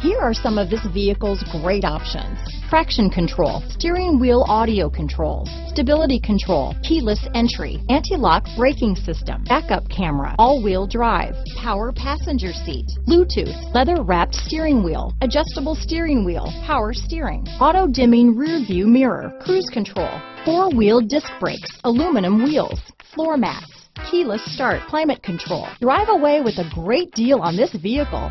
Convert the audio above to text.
Here are some of this vehicle's great options. Traction control, steering wheel audio controls, stability control, keyless entry, anti-lock braking system, backup camera, all-wheel drive, power passenger seat, Bluetooth, leather wrapped steering wheel, adjustable steering wheel, power steering, auto dimming rear view mirror, cruise control, four wheel disc brakes, aluminum wheels, floor mats, keyless start, climate control. Drive away with a great deal on this vehicle.